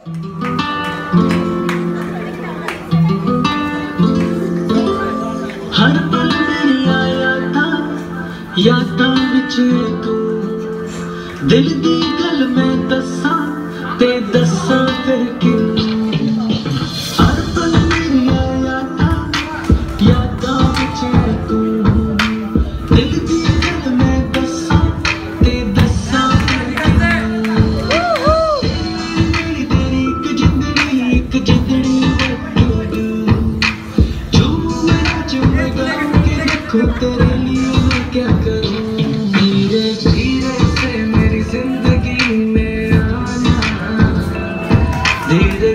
हर पल मेरी आया था यादां विच तू। दिल दी गल मैं दसा ते दसा फिर किन्नू क्या करूँ? धीरे धीरे से मेरी ज़िंदगी में धीरे